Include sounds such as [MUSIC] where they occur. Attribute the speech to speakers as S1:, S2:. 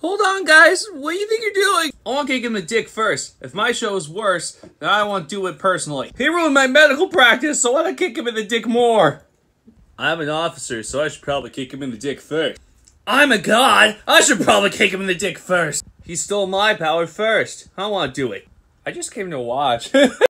S1: Hold on, guys. What do you think you're doing? I want to kick him in the dick first. If my show is worse, then I want to do it personally. He ruined my medical practice, so I want to kick him in the dick more. I'm an officer, so I should probably kick him in the dick first. I'm a god. I should probably kick him in the dick first. He stole my power first. I want to do it. I just came to watch. [LAUGHS]